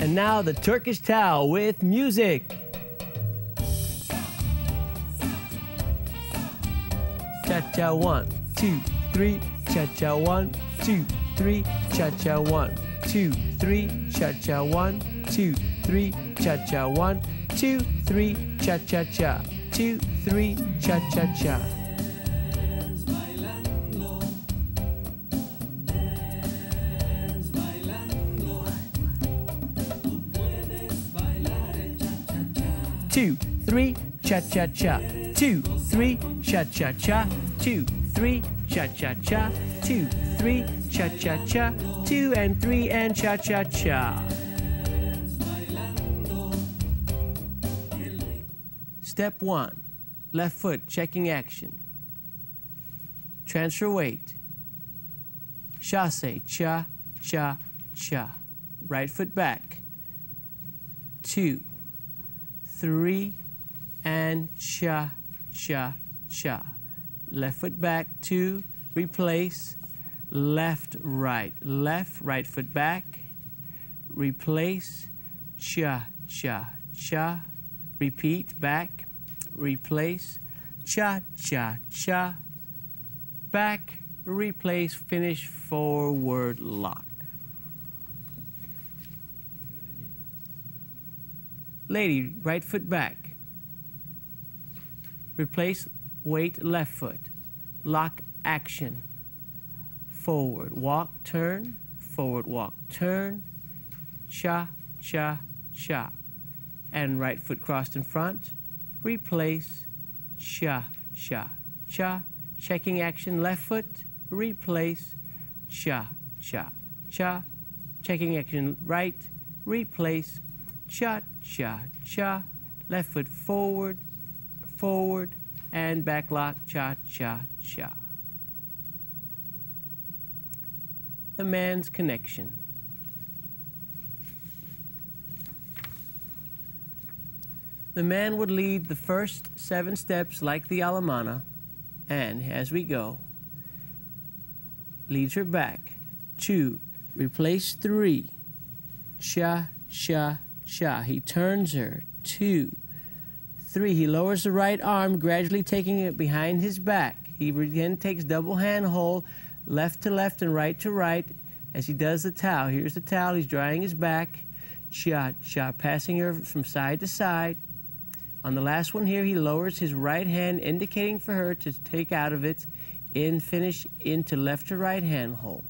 And now the Turkish towel with music. Cha cha one, two, three. Cha cha one, two, three. Cha cha one, two, three. Cha cha one, two, three. Cha cha one, two, three. Cha cha cha, two, three. Cha cha cha. Two, three, cha cha cha, two, three, cha cha cha, two, three, cha cha cha, two, three, cha cha cha, two and three and cha cha cha. Step one, left foot checking action. Transfer weight. Chasse, cha, cha, cha. Right foot back. Two, three, and cha, cha, cha. Left foot back, two, replace, left, right, left, right foot back, replace, cha, cha, cha, repeat, back, replace, cha, cha, cha, back, replace, finish, forward, lock. Lady, right foot back. Replace weight left foot. Lock action. Forward walk, turn. Forward walk, turn. Cha, cha, cha. And right foot crossed in front. Replace. Cha, cha, cha. Checking action left foot. Replace. Cha, cha, cha. Checking action right. Replace. Cha, cha, cha. Left foot forward, forward, and back lock, cha, cha, cha. The man's connection. The man would lead the first seven steps like the Alemana, and as we go, leads her back. Two, replace three. Cha, cha, cha. He turns her. Two, three. He lowers the right arm, gradually taking it behind his back. He again takes double hand hold, left to left and right to right as he does the towel. Here's the towel. He's drying his back. Cha, cha, passing her from side to side. On the last one here, he lowers his right hand, indicating for her to take out of it in finish into left to right hand hold.